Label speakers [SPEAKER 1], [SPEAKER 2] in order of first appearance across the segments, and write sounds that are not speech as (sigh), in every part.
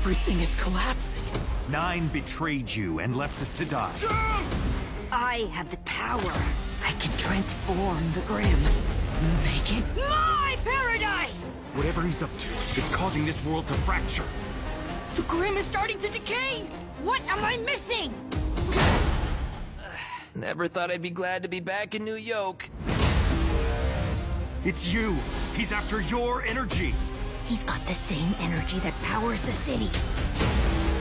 [SPEAKER 1] Everything is collapsing.
[SPEAKER 2] Nine betrayed you and left us to die.
[SPEAKER 3] I have the power. I can transform the Grim. Make it my paradise!
[SPEAKER 2] Whatever he's up to, it's causing this world to fracture.
[SPEAKER 3] The Grim is starting to decay! What am I missing? (sighs)
[SPEAKER 1] Never thought I'd be glad to be back in New Yoke.
[SPEAKER 2] It's you. He's after your energy.
[SPEAKER 3] He's got the same energy that powers the city.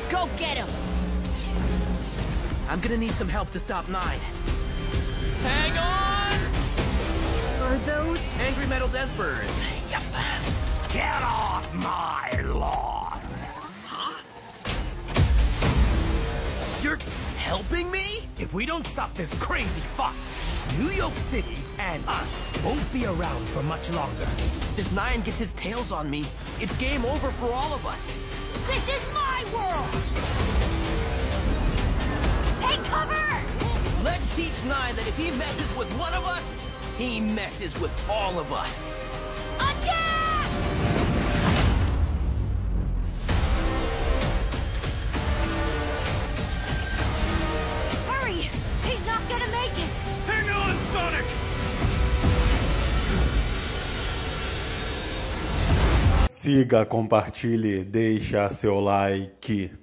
[SPEAKER 3] Go get him!
[SPEAKER 1] I'm gonna need some help to stop Nine. Hang on!
[SPEAKER 3] Are those...
[SPEAKER 1] Angry Metal Death Birds. Yep.
[SPEAKER 2] Get off my lawn!
[SPEAKER 1] You're helping me?
[SPEAKER 4] If we don't stop this crazy fox, New Yoke City and us won't be around for much longer.
[SPEAKER 1] If Nine gets his tails on me, it's game over for all of us.
[SPEAKER 3] This is my world! Take cover!
[SPEAKER 1] Let's teach Nine that if he messes with one of us, he messes with all of us.
[SPEAKER 5] Siga, compartilhe, deixa seu like.